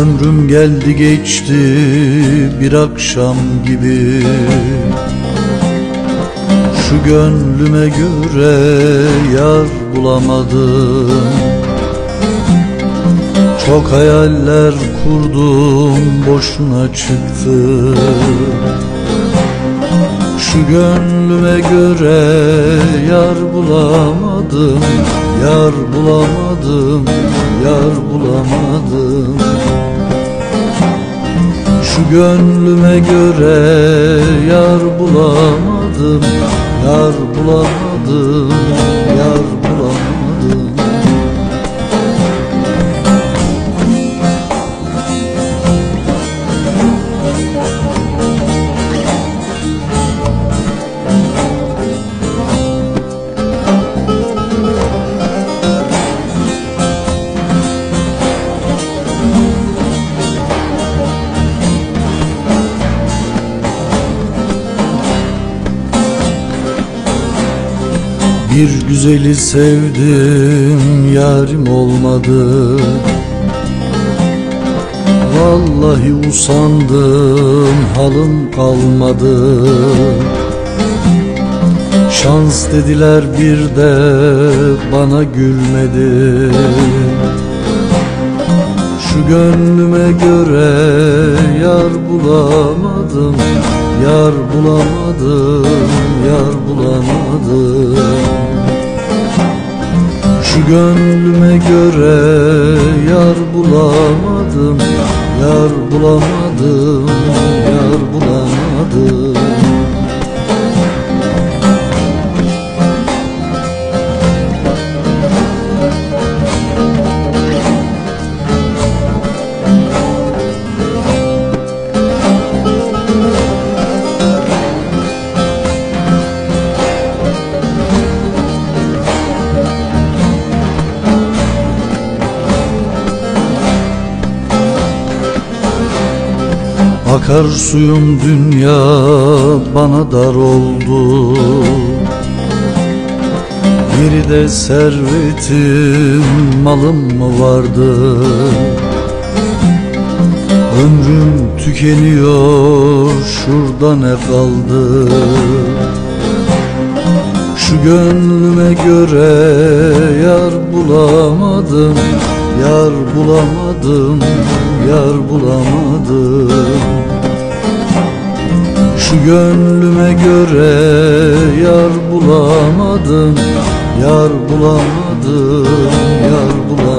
Ömrüm geldi geçti bir akşam gibi. Şu gönlüme göre yar bulamadım. Çok hayaller kurdum boşuna çıktı gönlüme göre yar bulamadım Yar bulamadım, yar bulamadım. Şu gönlüme göre yar bulamadım Yar bulamadım, Bir güzeli sevdim yarim olmadı. Vallahi usandım halım kalmadı. Şans dediler bir de bana gülmedi. Şu gönlüme göre yar bulamadım Yar bulamadım, yar bulamadım. Şu gönlüme göre yar bulamadım Yar bulamadım, Akar suyum dünya bana dar oldu. Bir de servetim malım mı vardı? Ömrüm tükeniyor şurada ne kaldı? Şu gönlüme göre yar bulamadım Yar bulamadım, yar bulamadım. Şu gönlüme göre yar bulamadım Yar bulamadım, yar bulamadım